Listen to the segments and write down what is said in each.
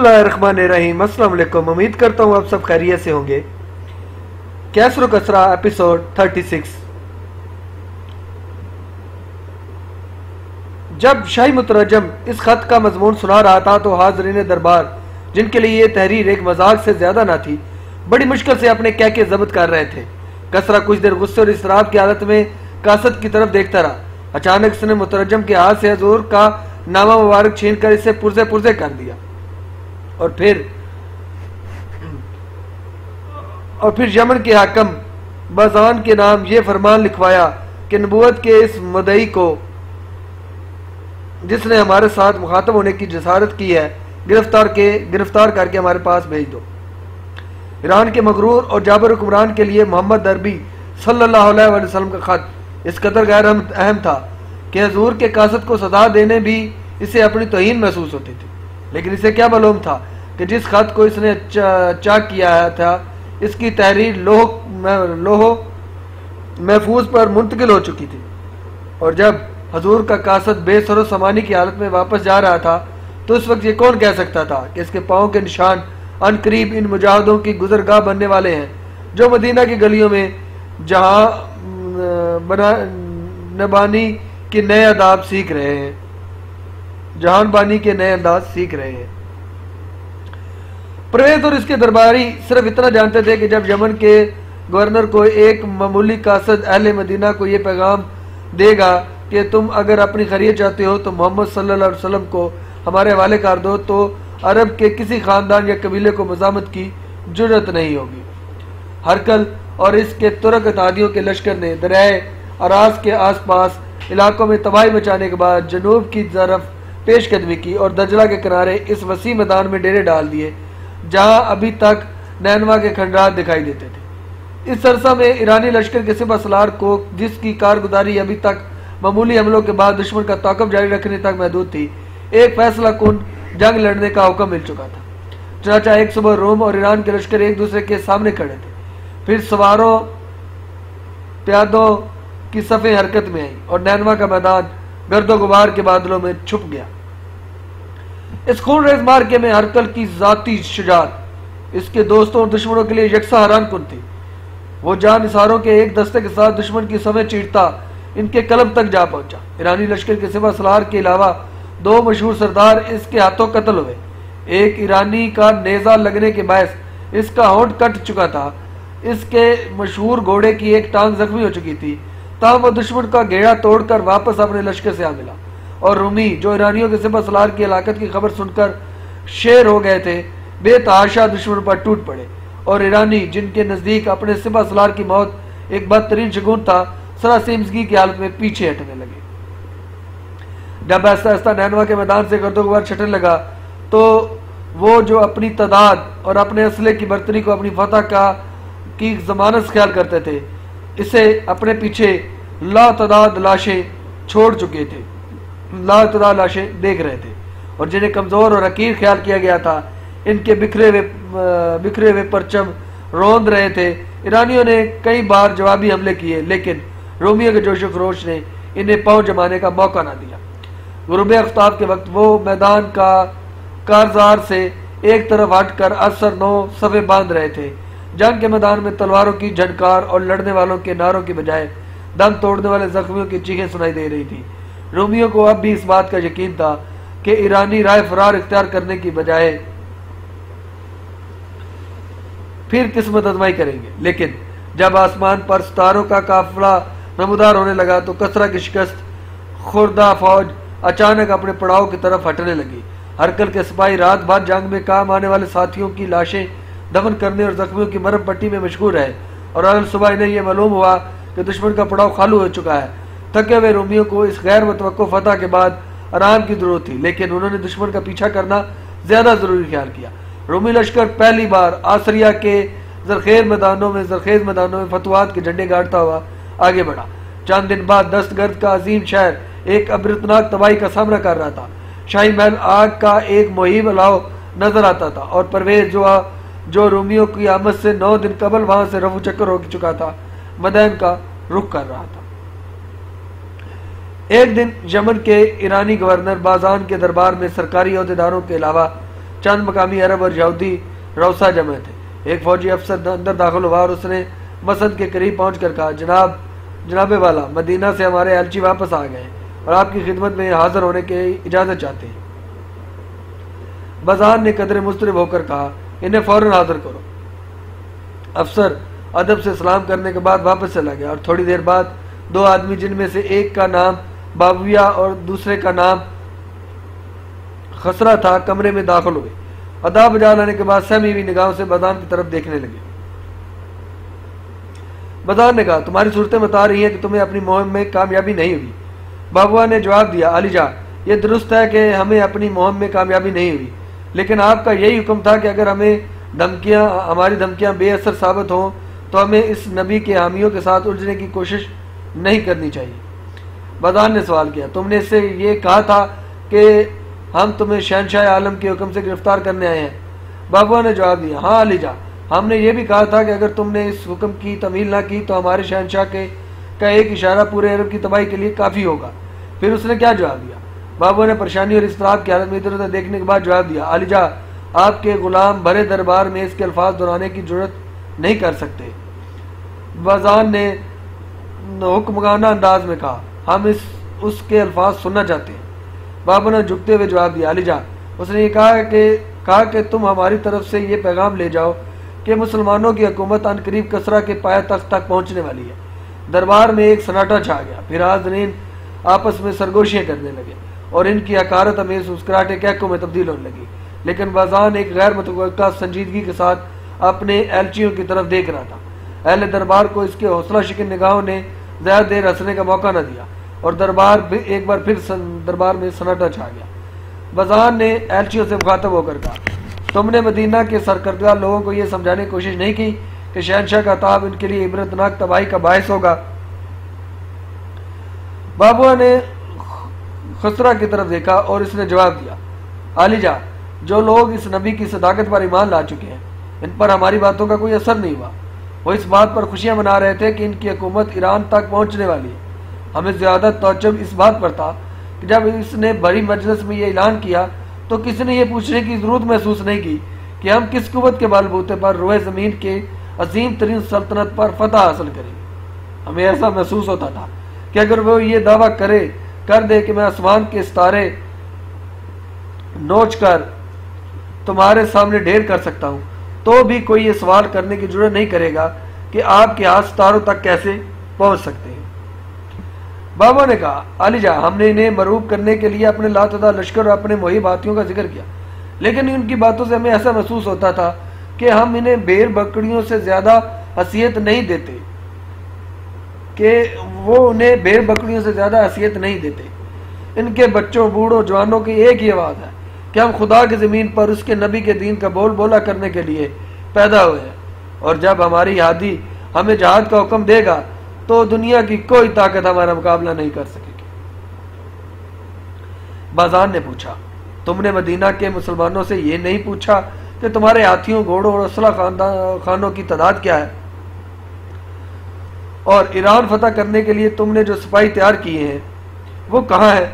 बिस्मिल्लाहिर्रहमानिर्रहीम अस्सलाम उम्मीद करता हूँ आप सब खैरियत से होंगे कैसर कसरा एपिसोड 36 जब शाही मुतरजम इस खत का मजमून सुना रहा था तो हाजरीन दरबार, जिनके लिए ये तहरीर एक मज़ाक से ज़्यादा ना थी, बड़ी मुश्किल से अपने कह के जब्त कर रहे थे। कसरा कुछ देर गुस्से और इसराब की हालत में कासत की तरफ़ देखता रहा। अचानक उसने मुतरजम के हाथ से हजूर का नामा मुबारक छीन कर इसे पुरजे पुरजे कर दिया। और फिर और फिर यमन के हाकम बाजान के नाम ये फरमान लिखवाया कि नबूत के इस मदई को, जिसने हमारे साथ मुखातब होने की जसारत की है, गिरफ़्तार के, गिरफ़्तार करके हमारे पास भेज दो। ईरान के मकरूर और जाबर हुक्मरान के लिए मोहम्मद अरबी सल्लल्लाहु अलैहि वसल्लम का खत, इस कदर गैर अहम था कि हजूर के कासत को सजा देने भी इसे अपनी तोहन महसूस होती थी। लेकिन इसे क्या मालूम था? कि जिस खत को इसने चाक किया था, इसकी तहरीर लोह लोह महफूज पर मुंतकिल हो चुकी थी। और जब हजूर का कासद बेसर समानी की हालत में वापस जा रहा था तो उस वक्त ये कौन कह सकता था कि इसके पाँव के निशान अन करीब इन मुजाहिदों की गुजरगाह बनने वाले हैं, जो मदीना की गलियों में जहाँ बना, नबानी के नए अदाब सीख रहे हैं जहान बानी के नए अंदाज सीख रहे हैं। परवेज और इसके दरबारी सिर्फ़ इतना जानते थे कि जब यमन के गवर्नर को एक मामूली कासद अहल मदीना को यह पैगाम देगा कि तुम अगर अपनी खरीद चाहते हो तो मोहम्मद सल्लल्लाहु अलैहि वसल्लम को हमारे हवाले कर दो तो अरब के किसी खानदान या कबीले को मजामत की ज़रूरत नहीं होगी। हरकल और इसके तुरक तादियों के लश्कर ने दरियाए अराज के आसपास इलाकों में तबाही मचाने के बाद जनूब की तरफ़ पेशकदमी की और दजला के किनारे इस वसी मैदान में डेरे डाल दिए। जहाँ अभी तक नैनवा के खंडार दिखाई देते थे। इस सरसा में ईरानी लश्कर के सिपा सलार को, जिसकी कारगुजारी अभी तक मामूली हमलों के बाद दुश्मन का ताकब जारी रखने तक महदूद थी, एक फैसला कन जंग लड़ने का हुक्म मिल चुका था। चाचा एक सुबह रोम और ईरान के लश्कर एक दूसरे के सामने खड़े थे। फिर सवारों, प्यादों की सफ़े हरकत में आई और नैनवा का मैदान गर्दो गुबार के बादलों में छुप गया। इस खून रेज मार्के में हरकल की जाती शुजात इसके दोस्तों और दुश्मनों के लिए यकसा हैरान कन थी। वो जान निसारों के एक दस्ते के साथ दुश्मन की समय चीरता इनके कलम तक जा पहुँचा। ईरानी लश्कर के सिवा सलार के अलावा दो मशहूर सरदार इसके हाथों कत्ल हुए। एक ईरानी का नेजा लगने के बायस इसका होंठ कट चुका था। इसके मशहूर घोड़े की एक टांग जख्मी हो चुकी थी। तब वह दुश्मन का घेरा तोड़कर वापस अपने लश्कर से आ मिला। और रूमी जो ईरानियों के सिपा सलार की हलाकत की खबर सुनकर शेर हो गए थे बेतहाशा दुश्मन पर टूट पड़े। और ईरानी, जिनके नज़दीक अपने सिपा सलार की मौत एक बदतरीन शगुन था, सरासिमजगी की हालत में पीछे हटने लगे। जब ऐसा ऐसा नैनवा के मैदान से गर्दोगवार छटने लगा तो वो जो अपनी तादाद और अपने असले की बर्तनी को अपनी फतह का, की जमानत ख्याल करते थे, इसे अपने पीछे लातदाद लाशें छोड़ चुके थे। लातदाद लाशें देख रहे थे। और जिन्हें कमज़ोर और अकीर ख्याल किया गया था, इनके बिखरे हुए बिखरे हुए परचम रोंद रहे थे। ईरानियों ने कई बार जवाबी हमले किए, लेकिन रोमियो के जोश खरोश ने इन्हें पाँव जमाने का मौका ना दिया। गुरुब आफ्ताब के वक्त वो मैदान का कारजार से एक तरफ़ हटकर असर नौ सफ़े बाँध रहे थे। जंग के मैदान में तलवारों की झनकार और लड़ने वालों के नारों की बजाय दम तोड़ने वाले जख्मियों की चीखें सुनाई दे रही थी। रोमियो को अब भी इस बात का यकीन था कि ईरानी राय फरार इख्तियार करने की बजाय फिर किस्मत आजमाई करेंगे। लेकिन जब आसमान पर सितारों का काफिला नमदार होने लगा तो कसरा की शिकस्त, खुर्दा फौज अचानक अपने पड़ाव की तरफ़ हटने लगी। हरकल के सिपाही रात भर जंग में काम आने वाले साथियों की लाशें दफन करने और जख्मियों की मरम पट्टी में मशगूर रहे। और अल सुबह इन्हें यह मालूम हुआ कि दुश्मन का पड़ाव खालू हो चुका है। थके हुए रोमियों को इस गैर मतवक़ फतह के बाद आराम की ज़रूरत थी, लेकिन उन्होंने दुश्मन का पीछा करना ज़्यादा ज़रूरी ख्याल किया। रोमी लश्कर पहली बार आसरिया के जरखेज मैदानों में जरखेज मैदानों में फतवात के झंडे गाड़ता हुआ आगे बढ़ा। चंद दिन बाद दस्त गर्द का अजीम शहर एक अमृतनाक तबाही का सामना कर रहा था। शाही महल आग का एक मुहिम अलाव नज़र आता था और परवेज जो जो रोमियो की आमद से नौ दिन कबल वहाँ से रफू चक्कर हो चुका था मदैन का रुख कर रहा था। एक दिन यमन के ईरानी गवर्नर बाजान के दरबार में सरकारी अहदेदारों के अलावा चंद मकामी अरब और यहूदी रौसा जमे थे। एक फौजी अफसर अंदर दाखिल हुआ और उसने मसद के करीब पहुँच कर कहा, जनाब, जनाबे वाला, मदीना से हमारे एलची वापस आ गए और आपकी खिदमत में हाजिर होने की इजाज़त चाहते हैं। बजान ने कदर मुस्तरब होकर कहा, इन्हें फ़ौरन हाजिर करो। अफसर अदब से सलाम करने के बाद वापस चला गया और थोड़ी देर बाद दो आदमी जिनमें से एक का नाम बाबुया और दूसरे का नाम खसरा था, कमरे में दाखिल हुए। अदा बजा लाने के बाद सहमी हुई निगाहों से बदान की तरफ़ देखने लगे। बदान ने कहा, तुम्हारी सूरतें बता रही हैं कि तुम्हें अपनी मुहिम में कामयाबी नहीं हुई। बाबुआ ने जवाब दिया अलीजा ये दुरुस्त है कि हमें अपनी मुहिम में कामयाबी नहीं हुई। लेकिन आपका यही हुक्म था कि अगर हमें धमकियाँ, हमारी धमकियाँ बेअसर साबित हों तो हमें इस नबी के हामियों के साथ उलझने की कोशिश नहीं करनी चाहिए। बदान ने सवाल किया। तुमने इससे ये कहा था कि हम तुम्हें शहनशाह आलम के हुक्म से गिरफ़्तार करने आए हैं। बाबुआ ने जवाब दिया हाँ अलीजा हमने ये भी कहा था कि अगर तुमने इस हुक्म की तमील ना की तो हमारे शहनशाह के, का एक इशारा पूरे अरब की तबाही के लिए काफ़ी होगा। फिर उसने क्या जवाब दिया? बाबू ने परेशानी और इसराब की हालत में इधर उधर देखने के बाद जवाब दिया अलीजा आपके गुलाम भरे दरबार में इसके अल्फाज दोहराने की ज़रूरत नहीं कर सकते। बाजान ने हुक्मगाना अंदाज में कहा हम इस, उसके अल्फाज सुनना चाहते हैं। बाबा ने झुकते हुए जवाब दिया अलीजा उसने ये कहा कि कहा कि तुम हमारी तरफ़ से ये पैगाम ले जाओ कि मुसलमानों की हुकूमत अनकरीब कसरा के पाया तख्त तक पहुँचने वाली है। दरबार में एक सन्नाटा छा गया। फिर हाजरीन आपस में सरगोशियाँ करने लगे और इनकी अकारत हमें मुस्कुराहटे कैकों में तब्दील होने लगी। लेकिन बाजान एक गैर मुतव संजीदगी के साथ अपने एलचियों की तरफ़ देख रहा था। अहल दरबार को इसके हौसला शिकन निगाहों ने ज़्यादा देर हंसने का मौका न दिया। और दरबार एक बार फिर दरबार में सन्नाटा छा गया। बजान ने एलचियों से मुखातब होकर कहा, तुमने मदीना के सरकर्दा लोगों को यह समझाने की कोशिश नहीं की कि शहनशाह का ताब इनके लिए इबरतनाक तबाही का बायस होगा? बाबुआ ने खसरा की तरफ़ देखा और इसने जवाब दिया आलिजा जो लोग इस नबी की सदाकत पर ईमान ला चुके हैं, इन पर हमारी बातों का कोई असर नहीं हुआ। वो इस बात पर खुशियाँ मना रहे थे कि इनकी हुकूमत ईरान तक पहुँचने वाली है। हमें ज़्यादा तोजब इस बात पर था कि जब इसने बड़ी मजलिस में ये ऐलान किया तो किसी ने यह पूछने की ज़रूरत महसूस नहीं की कि हम किस कुत के बलबूते पर रोए ज़मीन के अजीम तरीन सल्तनत पर फतह हासिल करेंगे हमें ऐसा महसूस होता था कि अगर वो ये दावा करे, कर दे कि मैं आसमान के सितारे नोच कर तुम्हारे सामने ढेर कर सकता हूँ तो भी कोई ये सवाल करने की ज़रूरत नहीं करेगा कि आपके हाथ सितारों तक कैसे पहुँच सकते हैं। बाबा ने कहा अलीजा हमने इन्हें मरूब करने के लिए अपने लातदा लश्कर और अपने मोही बातियों का ज़िक्र किया। लेकिन इनकी बातों से हमें ऐसा महसूस होता था कि हम इन्हें बेर बकरियों से ज़्यादा हसीियत नहीं देते, कि वो उन्हें भेड़ बकरियों से ज़्यादा हैसियत नहीं देते। इनके बच्चों, बूढ़ों, जवानों की एक ही आवाज़ है कि हम खुदा की ज़मीन पर उसके नबी के दीन का बोल बोला करने के लिए पैदा हुए हैं। और जब हमारी हादी हमें जहाद का हुक्म देगा तो दुनिया की कोई ताकत हमारा मुकाबला नहीं कर सकेगी। बाजान ने पूछा, तुमने मदीना के मुसलमानों से ये नहीं पूछा कि तुम्हारे हाथियों, घोड़ों और असला खानों की तादाद क्या है? और ईरान फतह करने के लिए तुमने जो सिपाही तैयार किए हैं, वो कहाँ है?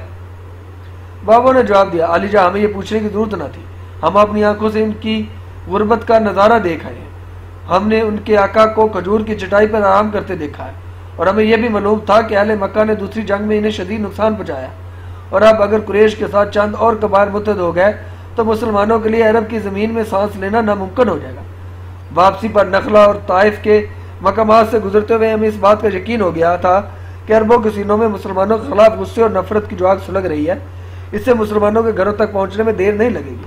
बाबा ने जवाब दिया अलीजा हमें ये पूछने की ज़रूरत ना थी। हम अपनी आँखों से इनकी गुर्बत का नज़ारा देखा है। हमने उनके आका को खजूर की चटाई पर आराम करते देखा है। और हमें यह भी मालूम था कि अहल मक्का ने दूसरी जंग में इन्हें शदीद नुकसान पहुँचाया। और अब अगर कुरेश के साथ चंद और कबार मुतद हो गए तो मुसलमानों के लिए अरब की ज़मीन में सांस लेना नामुमकिन हो जाएगा। वापसी पर नखला और ताइफ के मकाम से गुजरते हुए हमें इस बात का यकीन हो गया था कि अरबों के सीनों में मुसलमानों के खिलाफ गुस्से और नफरत की जो सुलग रही है। इससे मुसलमानों के घरों तक पहुँचने में देर नहीं लगेगी।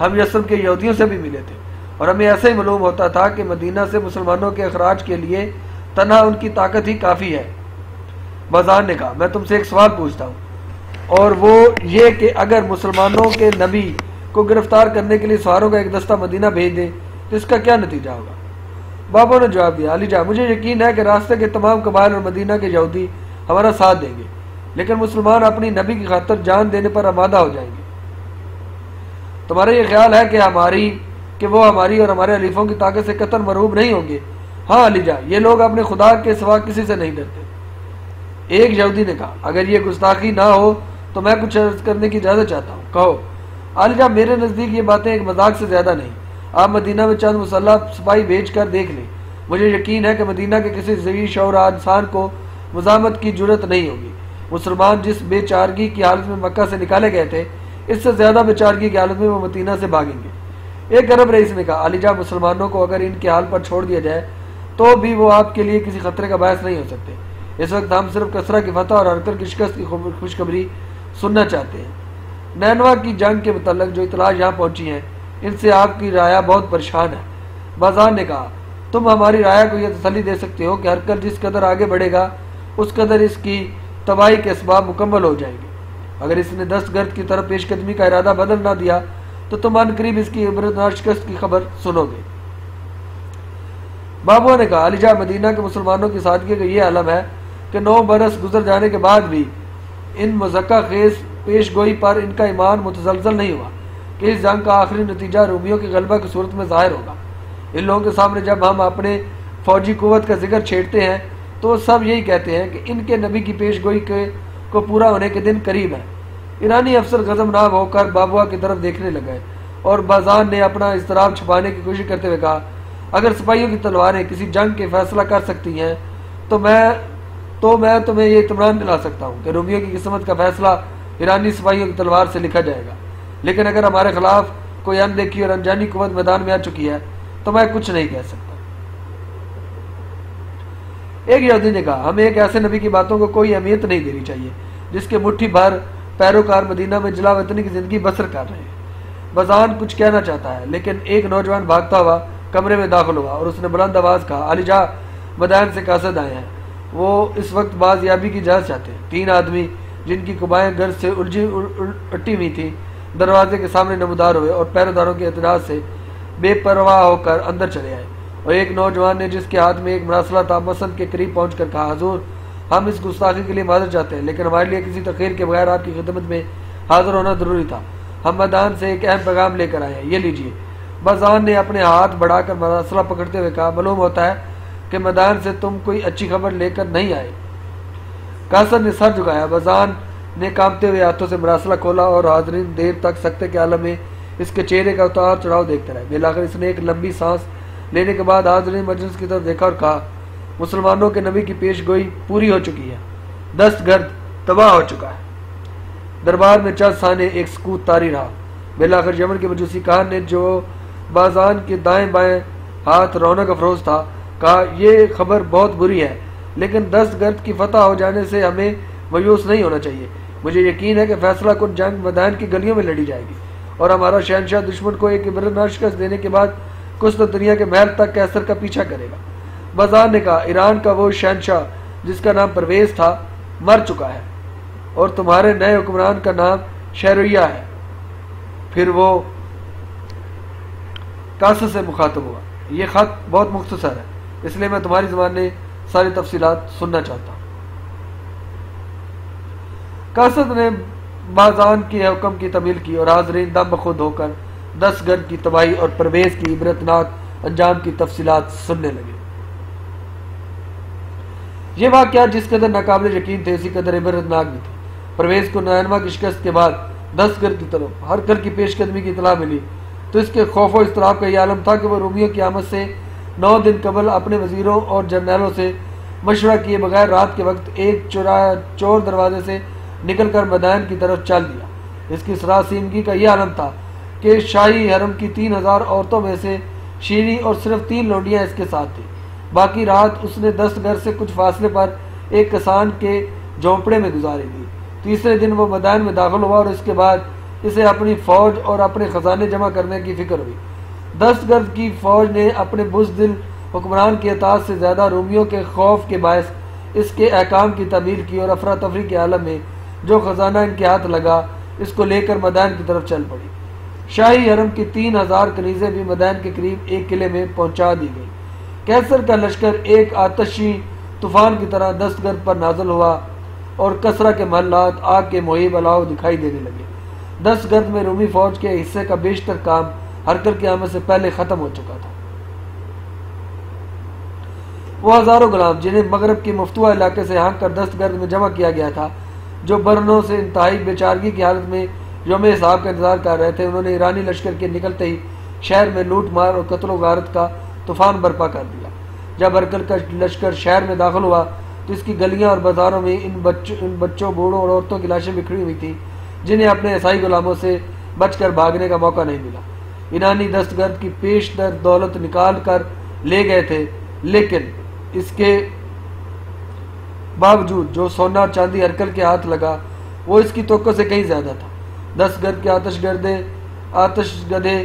हम यसम के यहूदियों से भी मिले थे। और हमें ऐसा ही मालूम होता था कि मदीना से मुसलमानों के अखराज के लिए तना उनकी ताकत ही काफ़ी है। बाज़ार ने कहा, मैं तुमसे एक सवाल पूछता हूँ। और वो ये कि अगर मुसलमानों के नबी को गिरफ़्तार करने के लिए सवारों का एक दस्ता मदीना भेज दें तो इसका क्या नतीजा होगा? बाबा ने जवाब दिया, अली जा मुझे यकीन है कि रास्ते के तमाम कबाइल और मदीना के यहूदी हमारा साथ देंगे, लेकिन मुसलमान अपनी नबी की खातर जान देने पर आमादा हो जाएँगे। तुम्हारा ये ख्याल है कि हमारी, कि वो हमारी और हमारे अलीफों की ताकत से कतर मरूब नहीं होंगे? हाँ अलीजा ये लोग अपने खुदा के सिवा किसी से नहीं डरते। एक यहूदी ने कहा, अगर ये गुस्ताखी ना हो तो मैं कुछ अर्ज़ करने की इजाज़त चाहता हूँ। कहो आलिजा मेरे नज़दीक ये बातें एक मज़ाक से ज़्यादा नहीं। आप मदीना में चंद मुसल्ह सिपाही भेज कर देख लें। मुझे यकीन है कि मदीना के किसी जवीश और इंसान को मजामत की ज़रूरत नहीं होगी। मुसलमान जिस बेचारगी की हालत में मक्का से निकाले गए थे, इससे ज़्यादा बेचारगी की हालत में वो मदीना से भागेंगे। एक अरब रईस ने कहा अलीजा मुसलमानों को अगर इनके हाल पर छोड़ दिया जाए तो भी वो आपके लिए किसी खतरे का बायस नहीं हो सकते। इस वक्त हम सिर्फ़ कसरा की फतह और हरकत की शिकस्त की खुशखबरी सुनना चाहते हैं। नैनवा की जंग के मतलब जो इतला यहाँ पहुँची हैं, इनसे आपकी राया बहुत परेशान है। बाज़ार ने कहा, तुम हमारी राया को यह तसली दे सकते हो कि हरकत जिस कदर आगे बढ़ेगा, उस कदर इसकी तबाही के इसबाब मुकम्मल हो जाएँगे। अगर इसने दस गर्द की तरफ़ पेशकदमी का इरादा बदल ना दिया तो तुम अन करीब इसकी इबरतनाक शिकस्त की खबर सुनोगे। बाबुआ ने कहा अलीजा मदीना के मुसलमानों की सादगी का यह आलम है कि नौ बरस गुजर जाने के बाद भी इन मजक्का खेज पेश गोई पर इनका ईमान मुतजलजल नहीं हुआ कि इस जंग का आखिरी नतीजा रोमियो की गलबा की सूरत में ज़ाहिर होगा। इन लोगों के सामने जब हम अपने फौजी कुत का ज़िक्र छेड़ते हैं तो सब यही कहते हैं कि इनके नबी की पेश गोई के, को पूरा होने के दिन करीब है। ईरानी अफसर गजमनाब होकर बाबुआ की तरफ़ देखने लगे और बाजान ने अपना इसतराब छुपाने की कोशिश करते हुए कहा अगर सिपाहियों की तलवारें किसी जंग के फैसला कर सकती हैं तो मैं तो मैं तुम्हें ये इतमान दिला सकता हूँ कि रोमियो की किस्मत का फैसला ईरानी सिपाहियों की तलवार से लिखा जाएगा। लेकिन अगर हमारे खिलाफ कोई अनदेखी और अनजानी कुत मैदान में आ चुकी है तो मैं कुछ नहीं कह सकता। एक यहूदी ने कहा, हमें एक ऐसे नबी की बातों को कोई अहमियत नहीं देनी चाहिए, जिसके मुट्ठी भर पैरोकार मदीना में जिला वतनी की ज़िंदगी बसर कर रहे हैं। बजान कुछ कहना चाहता है, लेकिन एक नौजवान भागता हुआ कमरे में दाखिल हुआ और उसने बुलंद आवाज़ कहा, अली अलीजा मदान से कासद आए हैं। वो इस वक्त बाजियाबी की जाँच चाहते हैं। तीन आदमी, जिनकी कुबाएँ गर्ज से उलझी उल्टी हुई थी, दरवाजे के सामने नमदार हुए और पैरोदारों के एतजाज से बेपरवाह होकर अंदर चले आए। और एक नौजवान ने जिसके हाथ में एक मरासला था, मसंद के करीब पहुँच कर कहा, हजूर, हम इस गुस्ताखी के लिए माजर चाहते हैं, लेकिन हमारे लिए किसी तखीर के बगैर आपकी खिदमत में हाजिर होना ज़रूरी था। हम मैदान से एक अहम पैगाम लेकर आए हैं। ये लीजिए बजान ने अपने हाथ बढ़ाकर मरासला पकड़ते हुए कहा, मालूम होता है कि मैदान से तुम कोई अच्छी खबर लेकर नहीं आए। कासर ने सर झुकाया। बजान ने कामते हुए हाथों से मरासला खोला और हाजरीन देर तक सकते के आलम में इसके चेहरे का उतार चढ़ाव देखते रहे। बेलाकर इसने एक लंबी सांस लेने के बाद हाजरीन मजलिस की तरफ़ देखा और कहा, मुसलमानों के नबी की पेश गोई पूरी हो चुकी है। दस्त गर्द तबाह हो चुका है। दरबार में चंद साने एक सकूत तारी रहा। बेलाखिर यमन के मजूसी खान ने जो बाजान के दाएँ बाएँ हाथ रौनक अफरोज था। कहा यह खबर बहुत बुरी है, लेकिन दस्त गर्द की फतह हो जाने से हमें मायूस नहीं होना चाहिए। मुझे यकीन है कि फैसला कुछ जंग मैदान की गलियों में लड़ी जाएगी। और हमारा शहनशाह दुश्मन को एक इबरतनाक शिकस्त देने के बाद कुछ तो दुनिया के महल तक कैसर का पीछा करेगा। बाज़ार ने कहा, ईरान का वो शहनशाह, जिसका नाम परवेज था, मर चुका है। और तुम्हारे नए हुक्मरान का नाम शहरिया है। फिर वो कासर से मुखातब हुआ ये ख़त बहुत मुख्तसर है। इसलिए मैं तुम्हारी जबान ने सारी तफसीलात सुनना चाहता हूँ। कासद ने बाजान के हुक्म की तमील की और हाजरीन दम बखुद होकर दस घर की तबाही और परवेज की इबरतनाक अंजाम की तफसीलात सुनने लगे। ये वाक्य जिस कदर नाकाबले यकीन थे, इसी कदर इबरतनाक भी थे। परवेज को नयनमा की शिकस्त के बाद दस घर की तरफ़, हर घर की पेशकदमी की इतला मिली। तो इसके खौफ और इसतराब का यह आलम था कि वह रोमियो की आमद से नौ दिन कबल अपने वजीरों और जर्नैलों से मशवरा किए बगैर रात के वक्त एक चुरा, चोर दरवाजे से निकल कर मैदान की तरफ़ चल दिया। इसकी सरासीमगी का यह आलम था कि शाही हरम की तीन हज़ार औरतों में से शीरी और सिर्फ़ तीन लोडियाँ इसके साथ थी। बाकी रात उसने दस घर से कुछ फासले पर एक किसान के झोंपड़े में गुजारी दी तीसरे दिन वो मैदान में दाखिल हुआ और इसके बाद इसे अपनी फौज और अपने खजाने जमा करने की फ़िक्र हुई। दस गर्द की फौज ने अपने बुजदिल हुक्मरान के अताज से ज़्यादा रोमियों के खौफ के बायस इसके अहकाम की तमील की और अफरा तफरी के आलम में जो खजाना इनके हाथ लगा, इसको लेकर मैदान की तरफ़ चल पड़ी। शाही हरम की तीन हज़ार कनीजें भी मैदान के करीब एक किले में पहुँचा दी गई। कैसर का लश्कर एक आतशी तूफ़ान की तरह दस्तगर्द पर नाजल हुआ और कसरा के महल्लात आग के मुहिब अलाव दिखाई देने लगे। दस्तगर्द में रूमी फौज के हिस्से का बेशतर काम हरकत की आमद से पहले ख़त्म हो चुका था। वो हज़ारों गुलाम, जिन्हें मगरब के मुफ्तुआ इलाके से हाँक कर दस्तगर्द में जमा किया गया था, जो बरनों से इंतहाई बेचारगी की हालत में योम साहब का इंतज़ार कर रहे थे, उन्होंने ईरानी लश्कर के निकलते ही शहर में लूट मार और कत्लो गारत का तूफ़ान बर्पा कर दिया। जब अरकल का लश्कर शहर में दाखिल हुआ तो इसकी गलियाँ और बाजारों में इन बच्चों इन बच्चों, बूढ़ों और औरतों की लाशें बिखरी हुई थी। जिन्हें अपने ईसाई गुलामों से बचकर भागने का मौका नहीं मिला। ईरानी दस्तगर्द की पेश दर दौलत निकाल कर ले गए थे, लेकिन इसके बावजूद जो सोना चांदी अरकल के हाथ लगा, वो इसकी तो से कहीं ज़्यादा था। दस गर्द के आतश गर्दे आतश गधे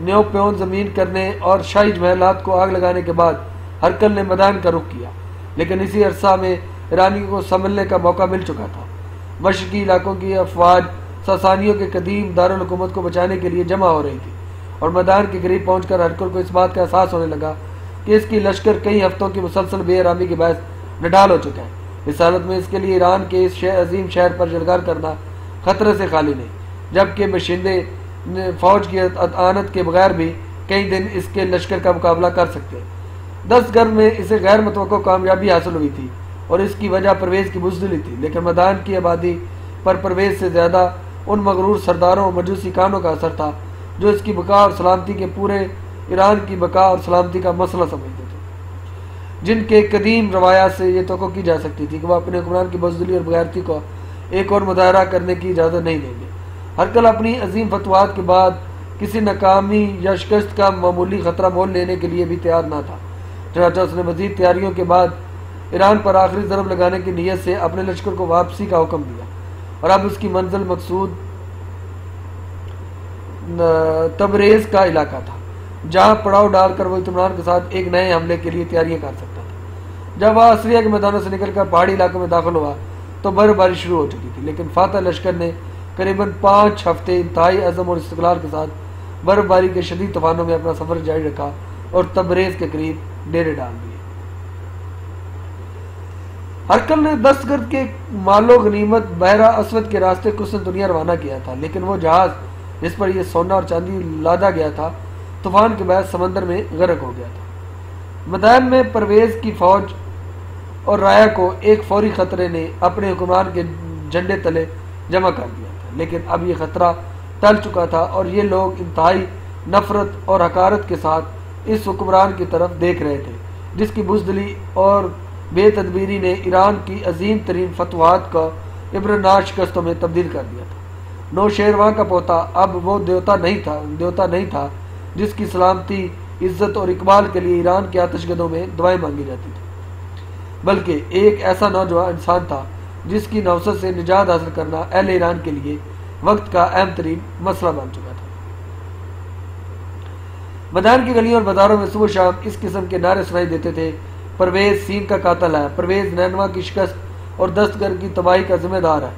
न्यो प्योन ज़मीन करने और शाही महलात को आग लगाने के बाद हरकल ने मैदान का रुख किया। लेकिन इसी अरसा में ईरानी को संभलने का मौका मिल चुका था। मशरकी इलाकों की अफवाज सासानियों के कदीम दारकूमत को बचाने के लिए जमा हो रही थी और मैदान के करीब पहुंचकर हरकल को इस बात का एहसास होने लगा कि इसकी लश्कर कई हफ्तों की मुसलसल बेआरामी के बायस नडाल हो चुका है। इस हालत में इसके लिए ईरान के इस शहर अजीम शहर पर जलगार करना खतरे से खाली नहीं, जबकि बशिंदे फौज की आनत के बगैर भी कई दिन इसके लश्कर का मुकाबला कर सकते हैं। दस गर्म में इसे गैर मतवक़ कामयाबी हासिल हुई थी और इसकी वजह परवेज़ की बुजदली थी, लेकिन मैदान की आबादी पर परवेज़ से ज़्यादा उन मगरूर सरदारों और मजूसी कानों का असर था, जो इसकी बका और सलामती के पूरे ईरान की बका और सलामती का मसला समझते थे। जिनके कदीम रवायात से ये तो की जा सकती थी कि वह अपने हुक्मरान की बजदली और बगैरती को एक और मुजाहरा करने की इजाज़त नहीं देंगे। हर कल अपनी अजीम फतवात के बाद किसी नाकामी या शिकस्त का मामूली ख़तरा मोल लेने के लिए भी तैयार ना था। चनाचा उसने मजीद तैयारियों के बाद ईरान पर आखिरी जरब लगाने की नीयत से अपने लश्कर को वापसी का हुक्म दिया। और अब उसकी मंजिल मकसूद तबरेज का इलाका था। जहाँ पड़ाव डालकर वो इतमान के साथ एक नए हमले के लिए तैयारियाँ कर सकता था। जब वह असरिया के मैदानों से निकलकर पहाड़ी इलाकों में दाखिल हुआ तो बर्फबारी शुरू हो चुकी थी। लेकिन फातह लश्कर ने करीबन पाँच हफ़्ते इंतहाई अजम और इस्तलाल के साथ बर्फबारी के शदीद तूफानों में अपना सफ़र जारी रखा और तबरेज के करीब डेरे डाल दिए। हरकल ने दस गर्द के मालो गनीमत बहरा असवद के रास्ते कुछ दुनिया रवाना किया था, लेकिन वो जहाज़, जिस पर यह सोना और चांदी लादा गया था, तूफ़ान के बाद समंदर में गर्क हो गया था। मैदान में परवेज की फौज और राया को एक फौरी खतरे ने अपने हुक्मरान के झंडे तले जमा कर दिया था, लेकिन अब यह खतरा टल चुका था और ये लोग इंतहाई नफरत और हकारत के साथ इस हुक्मरान की तरफ़ देख रहे थे, जिसकी बुजदली और बेतदबीरी ने ईरान की अजीम तरीन फतवात का इब्रनाश शिकस्तों में तब्दील कर दिया था। नो शेरवा का पोता अब वो देवता नहीं था, देवता नहीं था, जिसकी सलामती, इज़्ज़त और इकबाल के लिए ईरान के आतशगदों में दवाएँ मांगी जाती थी। बल्कि एक ऐसा नौजवान इंसान था, जिसकी नौसत से निजात हासिल करना अहल ईरान के लिए वक्त का अहम तरीन मसला बन चुका था। मैदान की गलियों और बाजारों में सुबह शाम इस किस्म के नारे सुनाई देते थे परवेज सीन का कातल है। परवेज नैनवा की शिकस्त और दस्तगर की तबाही का जिम्मेदार है।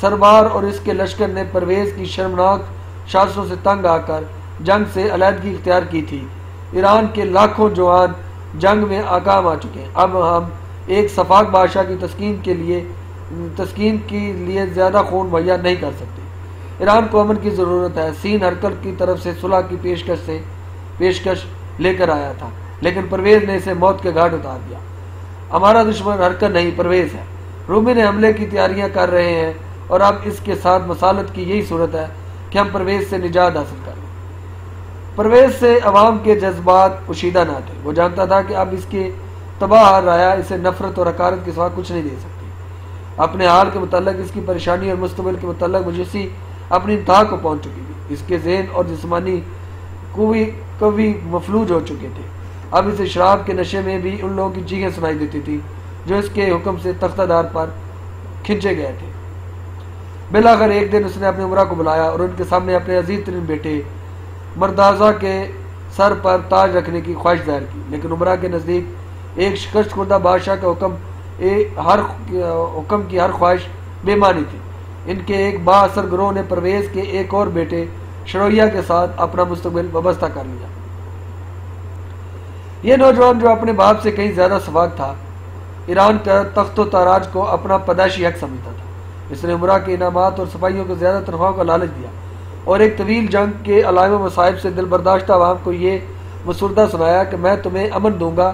सरबार और इसके लश्कर ने परवेज की शर्मनाक शासनों से तंग आकर जंग से अलीहदगी इख्तियार की थी। ईरान के लाखों जवान जंग में आकाम आ चुके हैं। अब हम एक सफाक बादशाह की तस्कीन के लिए, तस्कीन के लिए ज़्यादा खून मुहैया नहीं कर सकते। ईरान को अमन की ज़रूरत है। सीन हरकत की तरफ़ से सुलह की पेशकश से पेशकश लेकर आया था। लेकिन परवेज ने इसे मौत के घाट उतार दिया। हमारा दुश्मन हरकत नहीं, परवेज है। रूमी ने हमले की तैयारियाँ कर रहे हैं और अब इसके साथ मसालत की यही सूरत है कि हम परवेज से निजात हासिल कर लें। परवेज से अवाम के जज्बात पोशीदा ना थे। वो जानता था कि अब इसके तबाह राया, इसे नफरत और अकारत के सिवा कुछ नहीं दे सकती। अपने हाल के मतलब इसकी परेशानी और मुस्तबिल के मतलब मुजस्सी अपनी इंतहा को पहुँच चुकी थी। इसके जेन और जिसमानी कवि मफलूज हो चुके थे। अब इसे शराब के नशे में भी उन लोगों की चीखें सुनाई देती थी, जो इसके हुक्म से तख्तादार पर खिंचे गए थे। बिलाकर एक दिन उसने अपने उमरा को बुलाया और उनके सामने अपने अज़ीज़ तरीन बेटे मरदाजा के सर पर ताज रखने की ख्वाहिश ज़ाहिर की। लेकिन उमरा के नज़दीक एक शिकस्त खुर्दा बादशाह का हुक्म हर हुक्म की हर ख्वाहिश बेमानी थी। इनके एक बासर ग्रोह ने परवेज के एक और बेटे शरोया के साथ अपना मुस्तबिल व्यवस्था कर लिया। ये नौजवान जो अपने बाप से कहीं ज़्यादा सवाग था ईरान का तख्त ताराज को अपना पदाशी हक समझता था। इसने उमरा के इनामत और सफाइयों को ज़्यादा तनख्वाह का लालच दिया। और एक तवील जंग के अलाम मसाइब से दिल बर्दाश्त आवाम को ये मसूरदा सुनाया कि मैं तुम्हें अमन दूँगा।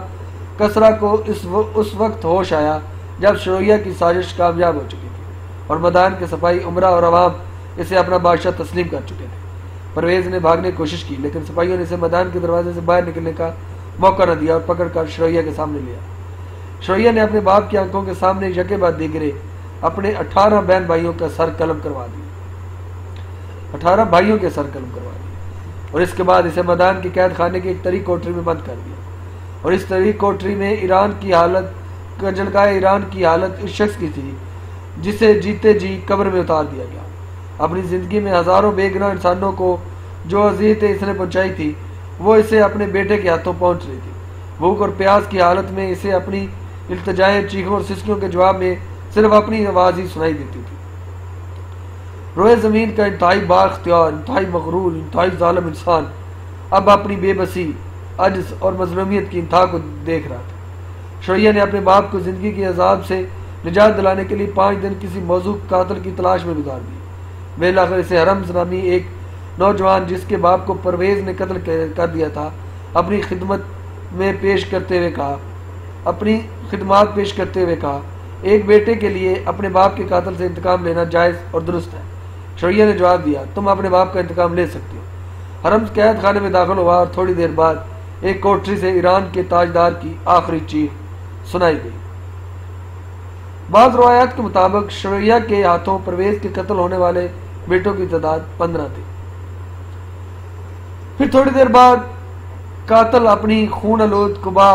कसरा को इस व, उस वक्त होश आया जब शरोया की साजिश कामयाब हो चुकी थी और मैदान के सफ़ाई उमरा और अवाम इसे अपना बादशाह तस्लीम कर चुके थे। परवेज ने भागने की कोशिश की लेकिन सिपाहियों ने इसे मैदान के दरवाजे से बाहर निकलने का मौका न दिया और पकड़कर श्रोया के सामने लिया। श्रोया ने अपने बाप की आँखों के सामने यके बाद दिगरे अपने अठारह बहन भाइयों का सर कलम करवा दिया। अठारह भाइयों के सर कलम करवा दिया। और इसके बाद इसे मैदान की कैद खाने की एक तरी कोठरी में बंद कर दिया। और इस तरी कोठरी में ईरान की हालत जलगाह ईरान की हालत इस शख्स की थी, जिसे जीते जी कब्र में उतार दिया गया। अपनी ज़िंदगी में हज़ारों बेगुनाह इंसानों को जो अजीतें इसने पहुंचाई थी। वो इसे अपने बेटे के हाथों पहुँच रही थी। भूख और प्यास की हालत में इसे अपनी इल्तजाएँ चीखों और सिस्कियों के जवाब में सिर्फ़ अपनी आवाज़ ही सुनाई देती थी। रोए ज़मीन का इंतहाई बाख्तियार इंतहाई मकरूर इंतहाई ालम इंसान अब अपनी बेबसी, अजस और मजलूमियत की इंतहा को देख रहा था। शरैया ने अपने बाप को ज़िंदगी के अजाब से निजात दिलाने के लिए पाँच दिन किसी मौजू कातल की तलाश में गुजार दी। बेलाखिर इसे हरम नामी एक नौजवान जिसके बाप को परवेज ने कत्ल कर दिया था, अपनी खिदमत में पेश करते हुए कहा। अपनी खिदमत पेश करते हुए कहा, एक बेटे के लिए अपने बाप के कातल से इंतकाम लेना जायज़ और दुरुस्त है। शरिया ने जवाब दिया, तुम अपने बाप का इंतकाम ले सकते हो। हरम कैद खाने में दाखिल हुआ और थोड़ी देर बाद एक कोठरी से ईरान के ताजदार की आखिरी चीख सुनाई गई। बाद रवायात के मुताबिक शरिया के हाथों परवेज के कत्ल होने वाले बेटों की तादाद पंद्रह थी। फिर थोड़ी देर बाद कातल अपनी खून आलूद कुबा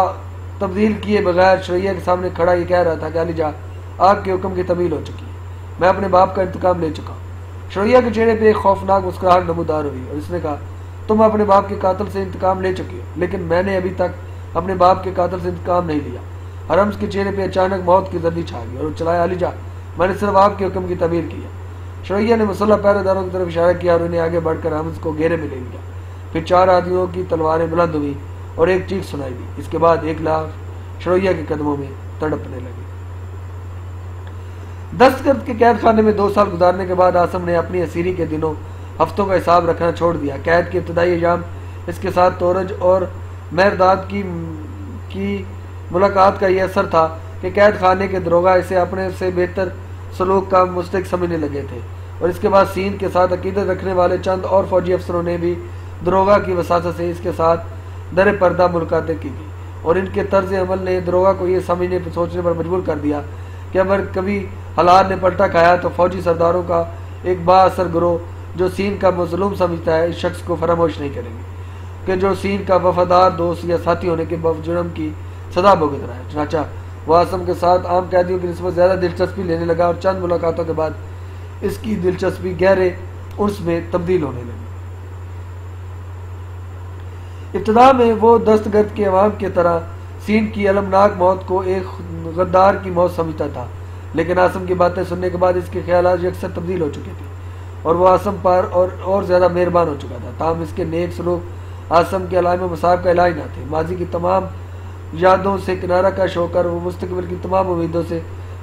तब्दील किए बगैर शरैया के सामने खड़ा ये कह रहा था कि अलीजा आग के हुक्म की तमील हो चुकी है। मैं अपने बाप का इंतकाम ले चुका शरैया के चेहरे पे एक खौफनाक मुस्कुराहट नमूदार हुई और इसने कहा, तुम अपने बाप के कातल से इंतकाम ले चुके हो, लेकिन मैंने अभी तक अपने बाप के कातल से इंतकाम नहीं लिया। हरम्स के चेहरे पर अचानक मौत की जर्दी छा गई और चलाया अलीजा मैंने सिर्फ़ आपके हुक्म की तमीर की है। शरैया ने मुसल्ला पहरेदारों की तरफ़ इशारा किया और उन्हें आगे बढ़कर हमस को घेरे में ले लिया। फिर चार आदमियों की तलवारें बुलंद हुई और एक चीख सुनाई दी। इसके बाद एक लाख शरोया के कदमों में तड़पने लगे। दस्तखत के कैद खाने में दो साल गुजारने के बाद आसम ने अपनी असीरी के दिनों, हफ्तों का हिसाब रखना छोड़ दिया। कैद के इब्तदाई एजाम, इसके साथ तोरज और मेहरदाद की की मुलाकात का यह असर था कि कैद खाने के दरोगा इसे अपने से बेहतर सलूक का मुस्तक समझने लगे थे। और इसके बाद सीन के साथ अकीदत रखने वाले चंद और फौजी अफसरों ने भी दरोगा की वसात से इसके साथ दर पर्दा मुलाकातें की गई। और इनके तर्ज अमल ने दरोगा को ये समझने पर सोचने पर मजबूर कर दिया कि अगर कभी हालात ने पलटा खाया तो फौजी सरदारों का एक बासर ग्रोह जो सीन का मजलूम समझता है, इस शख्स को फरामोश नहीं करेंगे। कि जो सीन का वफादार दोस्त या साथी होने के जुर्म की सदा भुगत रहा है। चाचा वह आसम के साथ आम कैदियों की नस्बत ज़्यादा दिलचस्पी लेने लगा और चंद मुलाकातों के बाद इसकी दिलचस्पी गहरे उर्स में तब्दील होने लगी। इब्तदा में वो दस्तगर्द के अवाम की तरह सीन की अलमनाक मौत को एक गद्दार की मौत समझता था। लेकिन आसम की बातें सुनने के बाद इसके ख्याल अक्सर तब्दील हो चुके थे और वह आसम पर और और ज़्यादा मेहरबान हो चुका था। ताम इसके नेक सलूक आसम के अलाम मसाब का इलाज न थे। माजी की तमाम यादों से किनारा कश होकर वो मुस्तबिल की तमाम उम्मीदों से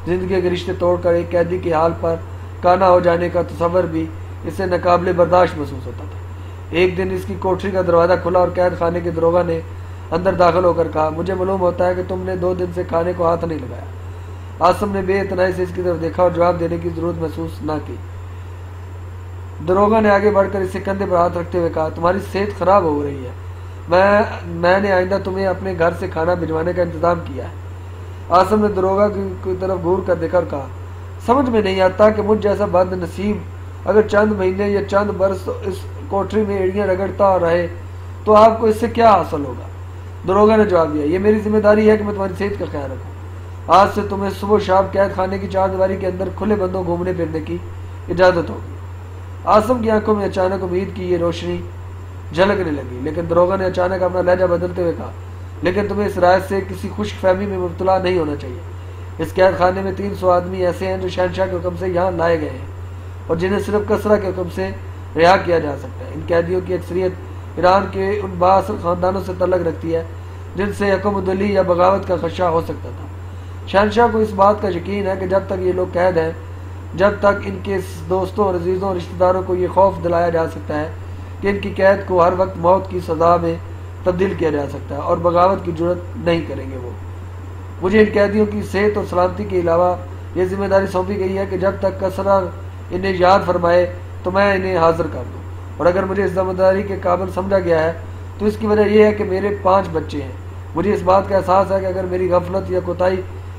ज़िंदगी के रिश्ते तोड़कर एक कैदी के हाल पर काना हो जाने का तस्वर भी इसे नाकबले बर्दाश्त महसूस होता था। एक दिन इसकी कोठरी का दरवाज़ा खुला और कैद खाने के दरोगा ने अंदर दाखिल होकर कहा, मुझे मालूम होता है कि तुमने दो दिन से खाने को हाथ नहीं लगाया। आसम ने बेतनाई से इसकी तरफ़ देखा और जवाब देने की ज़रूरत महसूस न की। दरोगा ने आगे बढ़कर इसे कंधे पर हाथ रखते हुए कहा, तुम्हारी सेहत खराब हो रही है। मैं, मैंने आइंदा तुम्हें अपने घर से खाना भिजवाने का इंतज़ाम किया है। आसम ने दरोगा की तरफ़ घूर कर देखा और कहा, समझ में नहीं आता कि मुझ जैसा बद नसीब अगर चंद महीने या चंद बरस इस कोठरी में एड़ियाँ रगड़ता रहे तो आपको इससे क्या हासिल होगा? दरोगा ने जवाब दिया, ये मेरी ज़िम्मेदारी है कि मैं तुम्हारी सेहत का ख्याल रखूँ। आज से तुम्हें सुबह शाम कैद खाने की चार दीवारी के अंदर खुले बंदों घूमने फिरने की इजाज़त होगी। आसम की आँखों में अचानक उम्मीद की ये रोशनी झलकने लगी, लेकिन दरोगा ने अचानक अपना लहजा बदलते हुए कहा, लेकिन तुम्हें इस राय से किसी खुश फहमी में मुबतला नहीं होना चाहिए। इस कैद खाने में तीन सौ आदमी ऐसे हैं जो शहनशाह के हुक्म से यहाँ लाए गए हैं और जिन्हें सिर्फ़ कसरा के हुक्म से रिहा किया जा सकता है। इन कैदियों की अक्सरियत ईरान के उन बासर ख़ानदानों से तलक रखती है, जिनसे हकूमतली या बगावत का खदशा हो सकता था। शहनशाह को इस बात का यकीन है कि जब तक ये लोग कैद हैं, जब तक इनके दोस्तों और अजीज़ों और रिश्तेदारों को ये खौफ दिलाया जा सकता है कि इनकी कैद को हर वक्त मौत की सजा में तब्दील किया जा सकता है और बगावत की ज़रूरत नहीं करेंगे वो। मुझे इन कैदियों की सेहत और सलामती के अलावा ये ज़िम्मेदारी सौंपी गई है कि जब तक कसरा इन्हें याद फरमाए तो मैं इन्हें हाजिर कर दूँ। और अगर मुझे इस ज़िम्मेदारी के काबिल समझा गया है तो इसकी वजह यह है कि मेरे पाँच बच्चे हैं। मुझे इस बात का एहसास है कि अगर मेरी गफलत या कोताही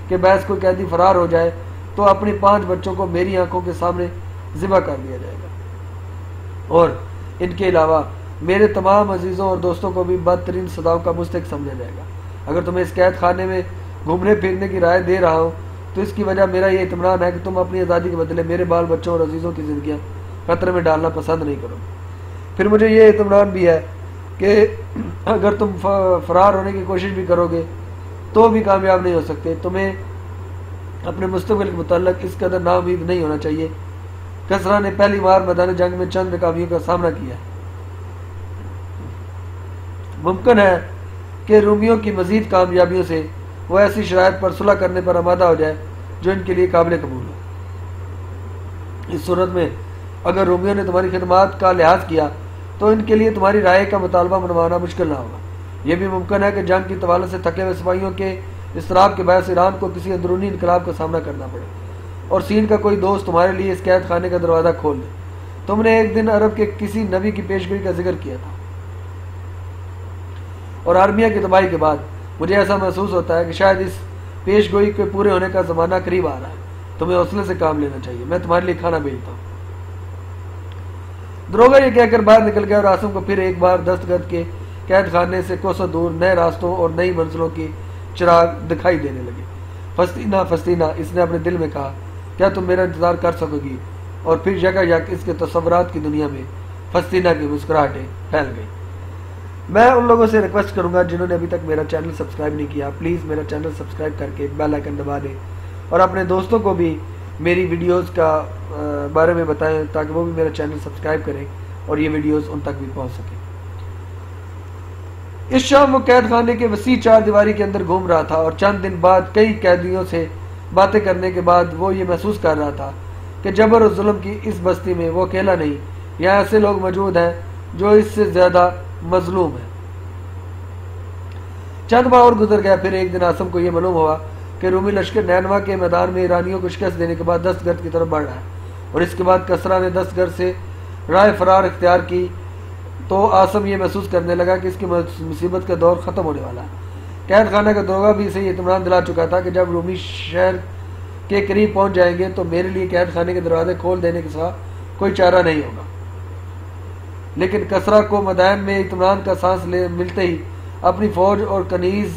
के बहस कोई कैदी फरार हो जाए तो अपने पाँच बच्चों को मेरी आँखों के सामने ज़िबा कर दिया जाएगा। और इनके अलावा मेरे तमाम अजीज़ों और दोस्तों को भी बदतरीन सदाओं का मुस्तक समझा जाएगा। अगर तुम्हें इस कैद खाने में घूमने फिरने की राय दे रहा हूँ तो इसकी वजह मेरा ये इतमान है कि तुम अपनी आज़ादी के बदले मेरे बाल बच्चों और अजीज़ों की ज़िंदगी खतरे में डालना पसंद नहीं करोगे फिर मुझे ये इतमान भी है कि अगर तुम फरार होने की कोशिश भी करोगे तो भी कामयाब नहीं हो सकते। तुम्हें अपने मुस्तबिल के मुतलक इस कदर नाउमीद नहीं होना चाहिए। कसरा ने पहली बार मैदान जंग में चंद नाकामियों का सामना किया मुमकिन है कि रूमियों की मजीद कामयाबियों से वह ऐसी शराय पर सुलह करने पर आमादा हो जाए, जो इनके लिए काबिल कबूल हो। इस सूरत में अगर रोमियो ने तुम्हारी खदमात का लिहाज किया तो इनके लिए तुम्हारी राय का मुतालबा मनवाना मुश्किल ना होगा। यह भी मुमकिन है कि जंग की तवालत से थके हुए सिपाहियों के इसराब के बायस ईरान को किसी अंदरूनी इनकलाब का सामना करना पड़े, और सीन का कोई दोस्त तुम्हारे लिए इस कैद खाने का दरवाज़ा खोल दे। तुमने एक दिन अरब के किसी नबी की पेशगोई का ज़िक्र किया था। और आर्मिया की तबाही के बाद मुझे ऐसा महसूस होता है कि शायद इस पेशगोई के पूरे होने का ज़माना करीब आ रहा है। तुम्हें हौसले से काम लेना चाहिए। मैं तुम्हारे लिए खाना भेजता हूँ। दरोगा ये कहकर बाहर निकल गया और आसम को फिर एक बार दस्तगत के कैद खाने से कोसों दूर नए रास्तों और नई मंजिलों की चिराग दिखाई देने लगे। फस्तीना फस्तीना, इसने अपने दिल में कहा, क्या तुम मेरा इंतज़ार कर सकोगी? और फिर जगह यक इसके तस्वरात की दुनिया में फस्तीना की मुस्कुराहटें फैल गई। मैं उन लोगों से रिक्वेस्ट करूँगा जिन्होंने अभी तक मेरा चैनल सब्सक्राइब नहीं किया। प्लीज़ मेरा चैनल सब्सक्राइब करके बेल आइकन दबा दें और अपने दोस्तों को भी मेरी वीडियोस का बारे में बताएँ ताकि वो भी मेरा चैनल सब्सक्राइब करें और ये वीडियोस उन तक भी पहुँच सकें। इस शाम वो कैद खाने के वसी चार दीवारी के अंदर घूम रहा था और चंद दिन बाद कई कैदियों से बातें करने के बाद वो ये महसूस कर रहा था कि जबर और जुल्म की इस बस्ती में वो अकेला नहीं, यहाँ ऐसे लोग मौजूद हैं जो इससे ज़्यादा मजलूम है। चंद बार और गुजर गया, फिर एक दिन आसम को यह मालूम हुआ कि रूमी लश्कर नैनवा के मैदान में ईरानियों को शिकस्त देने के बाद दस्तगर्द की तरफ़ बढ़ रहा है। और इसके बाद कसरा ने दस्तगर्द से राय फरार इख्तियार की तो आसम ये महसूस करने लगा कि इसकी मुसीबत का दौर ख़त्म होने वाला है। कैद खाना का दौरा भी इसे इतमान दिला चुका था कि जब रूमी शहर के करीब पहुँच जाएँगे तो मेरे लिए कैद खाने के दरवाजे खोल देने के साथ कोई चारा नहीं होगा। लेकिन कसरा को मैदान में इतमान का सांस ले, मिलते ही अपनी फौज और कनीज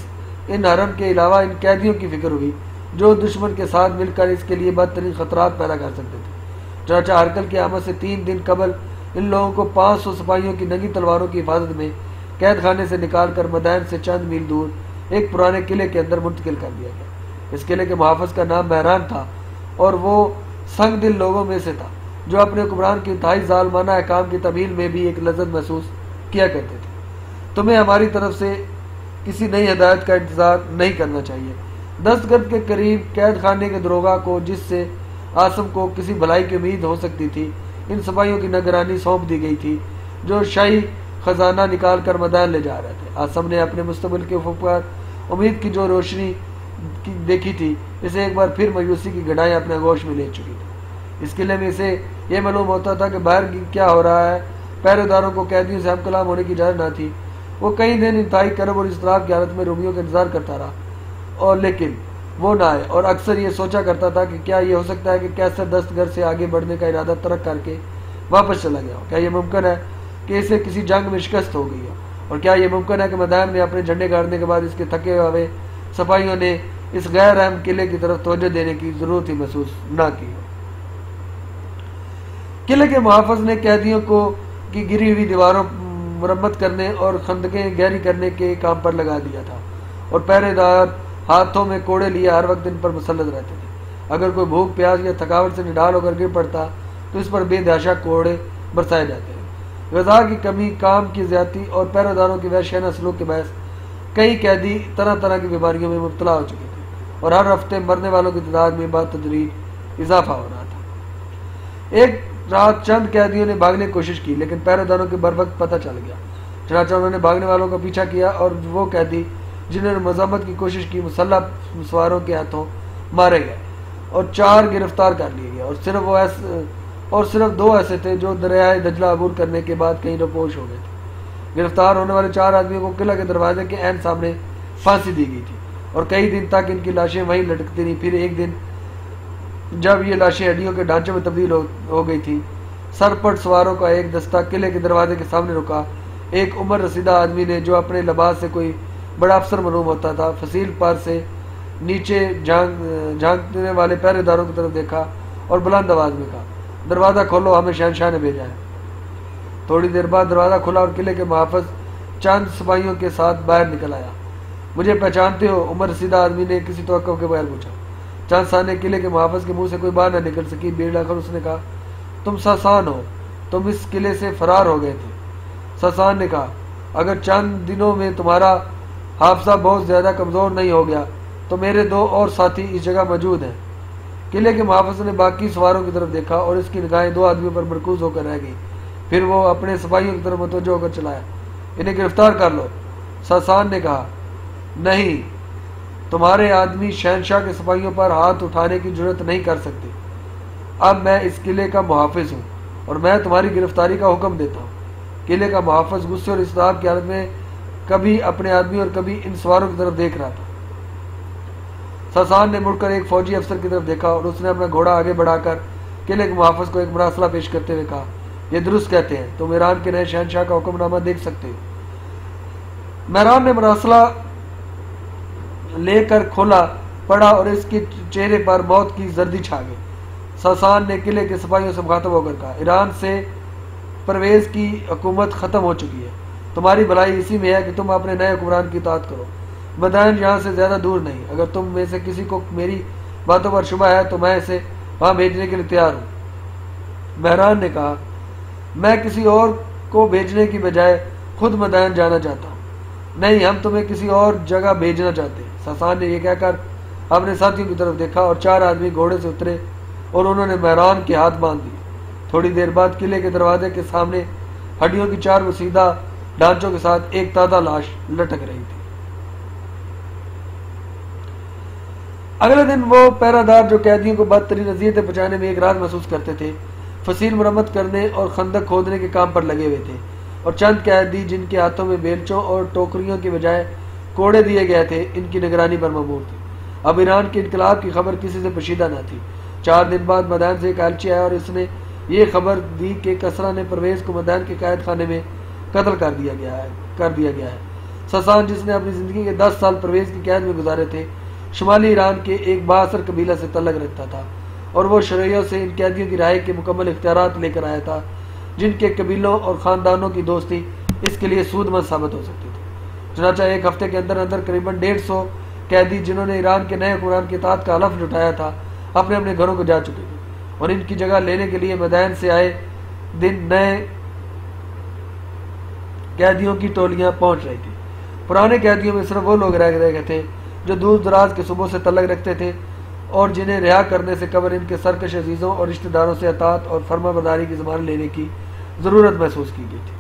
इन हरम के अलावा इन कैदियों की फ़िक्र हुई, जो दुश्मन के साथ मिलकर इसके लिए बदतरीन खतरात पैदा कर सकते थे। चाचा हरकल की आमद से तीन दिन कबल इन लोगों को पाँच सौ सिपाहियों की नंगी तलवारों की हिफाजत में कैद खाने से निकाल कर मदैन से चंद मील दूर एक पुराने किले के अंदर मुंतकिल कर दिया गया। इस किले के मुहाफ़ का नाम बहरान था और वो संग दिल लोगों में से था, जो अपने हुक्मरान की इंतहाई जालमाना अहकाम की तमील में भी एक लजत महसूस किया करते थे। तुम्हें हमारी तरफ़ से किसी नई हदायत का इंतज़ार नहीं करना चाहिए। दस्तगत के करीब कैद खाने के दरोगा को जिससे आसम को किसी भलाई की उम्मीद हो सकती थी, इन सिपाहियों की निगरानी सौंप दी गई थी, जो शाही खजाना निकाल कर मैदान ले जा रहे थे। आसम ने अपने मुस्तबिल के उफुक उम्मीद की जो रोशनी की देखी थी, इसे एक बार फिर मायूसी की गढ़ाई अपने गोश में ले चुकी थी। इस किले में इसे यह मालूम होता था कि बाहर क्या हो रहा है। पहरेदारों को कैदियों से हम कलाम होने की इजाज़त न थी। वो कई दिन इंतहाई करब और इसराब की हालत में रोमियों का इंतज़ार करता रहा। और लेकिन वो ना आए, और अक्सर ये सोचा करता था कि क्या ये हो सकता है कि कैसे दस्त घर से आगे बढ़ने का इरादा तरक करके वापस चला गया क्या ये मुमकिन है कि इसे किसी जंग में शिकस्त हो गई हो? और क्या ये मुमकिन है कि मैदान में अपने झंडे गाड़ने के बाद इसके थके हुए सिपाहियों ने इस गैर अहम किले की तरफ़ तोजह देने की ज़रूरत ही महसूस ना की किले के मुहाफ़ ने कैदियों को की गिरी हुई दीवारों मरम्मत करने और खंदकें गहरी करने के काम पर लगा दिया था और पहरेदार हाथों में कोड़े लिए हर वक्त इन पर मुसलत रहते थे। अगर कोई भूख, प्यास या थकावट से निडाल होकर गिर पड़ता तो इस पर बेदहाशा कोड़े बरसाए जाते हैं। गजा की कमी, काम की ज़्यादा और पहरेदारों की वैश्याना सलूक के बहस कई कैदी तरह तरह की बीमारियों में मुबतला हो चुके थे और हर हफ़्ते मरने वालों की तादाद में बाद तदरीज इजाफा हो रहा था। एक रात चंद कैदियों ने भागने की कोशिश की, लेकिन पहरेदारों के बर वक्त पता चल गया। चनाचा उन्होंने भागने वालों का पीछा किया और वो कैदी, जिन्होंने मजम्मत की कोशिश की, मुसल्ला सवारों के हाथों मारे गए और चार गिरफ़्तार कर लिए गए। और सिर्फ़ वो ऐसे, और सिर्फ़ दो ऐसे थे जो दरियाए दजला अबूर करने के बाद कहीं रपोश हो गए थे। गिरफ़्तार होने वाले चार आदमियों को किला के दरवाजे के एन सामने फांसी दी गई थी और कई दिन तक इनकी लाशें वहीं लटकती रही। फिर एक दिन जब ये लाशें हड्डियों के ढांचे में तब्दील हो, हो गई थी सरपट सवारों का एक दस्ता किले के दरवाजे के सामने रुका। एक उम्र रसीदा आदमी ने जो अपने लिबास से कोई बड़ा अफसर मरूम होता था फसील पार से नीचे झाँक झांकने वाले पहरेदारों की तरफ़ देखा और बुलंद आवाज़ में कहा दरवाज़ा खोलो हमें शहनशाह ने भेजा है। थोड़ी देर बाद दरवाज़ा खुला और किले के मुहाफ़ चाँद सिपाहियों के साथ बाहर निकल आया। मुझे पहचानते हो? उमर सीधा आदमी ने किसी तो के बगैर पूछा। चंद किले के मुहाफ़ के मुँह से कोई बात न निकल सकी। भीड़ आकर उसने कहा, तुम ससान हो। तुम इस किले से फरार हो गए थे। ससान ने कहा, अगर चंद दिनों में तुम्हारा हादसा बहुत ज़्यादा कमज़ोर नहीं हो गया तो मेरे दो और साथी इस जगह मौजूद हैं। किले के मुहाफ़ ने बाकी सवारों की तरफ़ देखा और इसकी निगाहें दो आदमियों पर मरकूज होकर रह गई। फिर वो अपने सिपाहियों की तरफ़ मुतवजो होकर चलाया इन्हें गिरफ़्तार कर लो। ससान ने कहा, नहीं तुम्हारे आदमी शहनशाह के सिपाहियों पर हाथ उठाने की ज़रूरत नहीं कर सकते। अब मैं इस किले का मुहाफ़ हूँ और मैं तुम्हारी गिरफ्तारी का हुक्म देता हूँ। किले का मुहाफ़ गुस्से और इसराब की हालत में कभी अपने आदमी और कभी इन सवारों की तरफ़ देख रहा था। ससान ने मुड़कर एक फौजी अफसर की तरफ़ देखा और उसने अपना घोड़ा आगे बढ़ाकर किले के मुहाफ़ को एक मरासला पेश करते हुए कहा यह दुरुस्त कहते हैं, तुम ईरान के नए शहनशाह का हुक्मनामा देख सकते हो। महरान ने मरासला लेकर खोला, पड़ा और इसके चेहरे पर मौत की जर्दी छा गई। ससान ने किले के सिपाहियों से मुखातब होकर कहा, ईरान से परवेज की हुकूमत ख़त्म हो चुकी है। तुम्हारी भलाई इसी में है कि तुम अपने नए हुक्मरान की तात करो। मदान यहाँ से ज़्यादा दूर नहीं। अगर तुम में से किसी को मेरी बातों पर शुभ है तो मैं इसे वहाँ भेजने के लिए तैयार हूँ। महरान ने कहा, मैं किसी और को भेजने की बजाय खुद मदान जाना चाहता हूँ। नहीं, हम तुम्हें किसी और जगह भेजना चाहते ससान ने यह कहकर अपने साथियों की तरफ़ देखा और चार आदमी घोड़े से उतरे और उन्होंने महरान के हाथ बाँध दिए। थोड़ी देर बाद किले के दरवाजे के सामने हड्डियों की चार वसीदा ढांचों के साथ एक ताज़ा लाश लटक रही थी। अगले दिन वो पैरादार जो कैदियों को बदतरीन नजीयतें पहुँचाने में एक राज महसूस करते थे, फसील मरम्मत करने और खंदक खोदने के काम पर लगे हुए थे और चंद कैदी जिनके हाथों में बेलचों और टोकरियों के बजाय कोड़े दिए गए थे, इनकी निगरानी पर ममूर थी। अब ईरान के इनकलाब की खबर किसी से पोशीदा न थी। चार दिन बाद मैदान से एक आलची आया और इसने ये खबर दी कि कसरा ने परवेज को मैदान के कैद खाने में कत्ल कर दिया गया है, कर दिया गया है। ससान, जिसने अपनी ज़िंदगी के दस साल परवेज की कैद में गुजारे थे, शुमाली ईरान के एक बासर कबीला से तलग रखता था और वो शरैयों से इन कैदियों की राय के मुकम्मल इख्तियार लेकर आया था, जिनके कबीलों और ख़ानदानों की दोस्ती इसके लिए सूदमंद साबित हो सकती चनाचा एक हफ़्ते के अंदर अंदर करीबन डेढ़ सौ कैदी जिन्होंने ईरान के नए कुरान के तात का हलफ लुटाया था, अपने अपने घरों को जा चुके थे और इनकी जगह लेने के लिए मैदान से आए दिन नए कैदियों की टोलियाँ पहुँच रही थी। पुराने कैदियों में सिर्फ़ वो लोग रह गए थे जो दूर दराज के सुबह से तलग रखते थे और जिन्हें रिहा करने से कबर इनके सरकश अजीज़ों और रिश्तेदारों से अतात और फर्मा बदारी की जबान लेने की ज़रूरत महसूस की गई थी।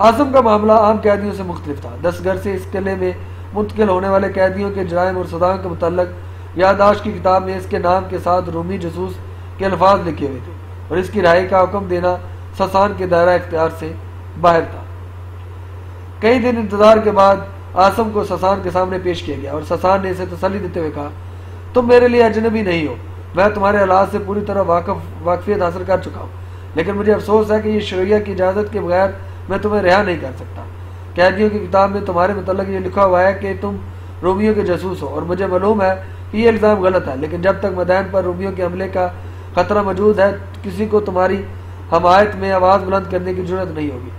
आसम का मामला आम कैदियों से मुख्तलिफ़ था। दस घर से इस किले में मुंतकिल होने वाले कैदियों के जराइम और सदाओं के मुतलक यादाश्त की किताब में इसके नाम के साथ रूमी जसूस के अल्फाज लिखे हुए थे और इसकी राय का हुक्म देना ससान के दायरा इख्तियार से बाहर था। कई दिन इंतज़ार के बाद आसम को ससान के सामने पेश किया गया और ससान ने इसे तसली देते हुए कहा, तुम मेरे लिए अजनबी नहीं हो। मैं तुम्हारे हालात से पूरी तरह वाकफ वाकफियत हासिल कर चुका हूँ। लेकिन मुझे अफसोस है कि ये शरैया की इजाज़त के बगैर मैं तुम्हें रिहा नहीं कर सकता। कैदियों की किताब में तुम्हारे मतलब ये लिखा हुआ है कि तुम रोमियो के जसूस हो और मुझे मालूम है कि ये इल्ज़ाम गलत है, लेकिन जब तक मैदान पर रोमियो के हमले का खतरा मौजूद है, किसी को तुम्हारी हमायत में आवाज़ बुलंद करने की ज़रूरत नहीं होगी।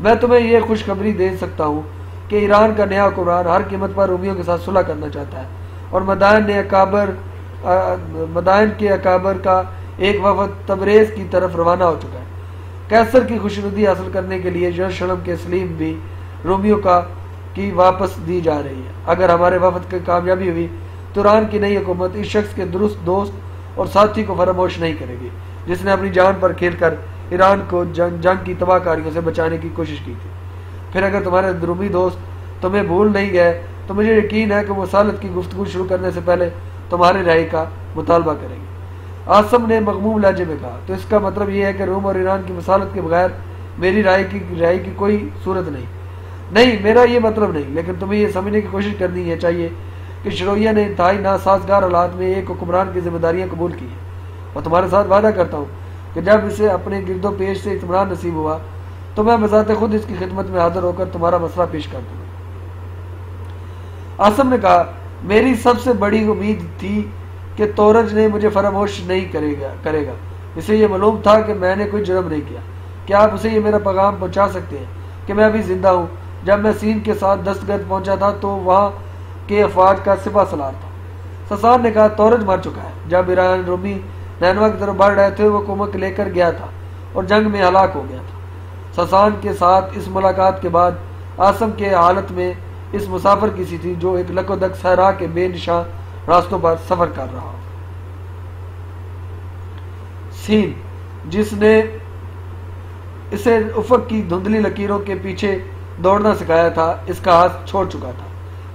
मैं तुम्हें यह खुशखबरी दे सकता हूँ कि ईरान का नया हुक्मरान हर कीमत पर रोमियो के साथ सुलह करना चाहता है और मदान ने अकाबर मदान के अकाबर का एक वफद तबरेज की तरफ़ रवाना हो चुका है। कैसर की खुशनुदी हासिल करने के लिए यरूशलेम के सलीम भी रोमियो का की वापस दी जा रही है। अगर हमारे वफद की कामयाबी हुई तो ईरान की नई हुकूमत इस शख्स के दुरुस्त दोस्त और साथी को फरामोश नहीं करेगी, जिसने अपनी जान पर खेल कर ईरान को जंग जंग की तबाहकारियों से बचाने की कोशिश की थी। फिर अगर तुम्हारे द्रुमी दोस्त तुम्हें भूल नहीं गए तो मुझे यकीन है कि वो सालत की गुफ्तु शुरू करने से पहले तुम्हारी राय का मुतालबा करेंगे। आसम ने मकमूम लहजे में कहा। तो इसका मतलब यह है कि रोम और ईरान की मसालत के बगैर मेरी राय की राय की कोई सूरत नहीं। नहीं, मेरा ये मतलब नहीं, लेकिन तुम्हें यह समझने की कोशिश करनी है, चाहिए कि शरोया ने इंतहाई नासाजगार हालात में एक हुक्मरान की जिम्मेदारियाँ कबूल की हैं। और तुम्हारे साथ वादा करता हूँ कि जब इसे अपने गिरदो पेश से इतमान नसीब हुआ तो मैं बजाते खुद इसकी खिदमत में हाजिर होकर तुम्हारा मसला पेश कर दूँगा। आसम ने कहा, मेरी सबसे बड़ी उम्मीद थी कि तोरज ने मुझे फरामोश नहीं करेगा करेगा। इसे यह मालूम था कि मैंने कोई जुर्म नहीं किया। क्या आप उसे ये मेरा पैगाम पहुँचा सकते हैं? कि मैं अभी ज़िंदा हूँ। जब मैं सीन के साथ दस्तगत पहुँचा था तो वहाँ के अफवाज का सिपा सलार था। ससान ने कहा, तोरज मर चुका है। जब ईरान रोमी नैनवा की तरफ़ बढ़ रहे थे, वो कुमक लेकर गया था और जंग में हलाक हो गया था। ससान के साथ इस मुलाकात के बाद आसम के हालत में इस मुसाफर की सी थी जो एक लकोदक सहरा के बेनिशान रास्तों पर सफ़र कर रहा हो। सीन जिसने इसे उफक की धुंधली लकीरों के पीछे दौड़ना सिखाया था इसका हाथ छोड़ चुका था।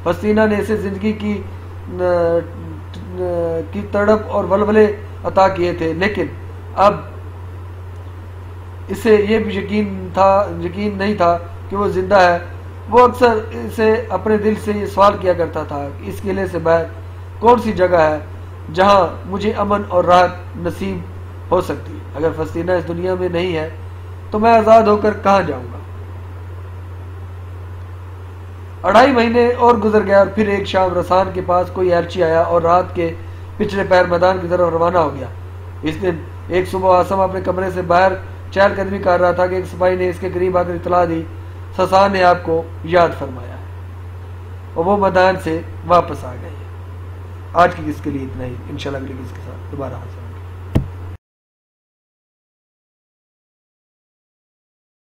हसीना ने इसे ज़िंदगी की न, न, की तड़प और वलवले अता किए थे लेकिन अब इसे ये भी यकीन था यकीन नहीं था कि वो ज़िंदा है। वो अक्सर इसे अपने दिल से ये सवाल किया करता था कि इस किले से बाहर कौन सी जगह है जहाँ मुझे अमन और राहत नसीब हो सकती है? अगर फसीना इस दुनिया में नहीं है तो मैं आज़ाद होकर कहाँ जाऊँगा? अढ़ाई महीने और गुजर गया और फिर एक शाम रसान के पास कोई एलची आया और रात के पिछले पैर मैदान की तरफ़ रवाना हो गया। इस दिन एक सुबह आसम अपने कमरे से बाहर चार कदमी कर रहा था कि एक सिपाही ने इसके करीब आकर इतला दी। ससान ने आपको याद फरमाया और वो मैदान से वापस आ गए। आज की जिसके लिए इतना ही। इन अगली किसके साथ। दोबारा हाजिर।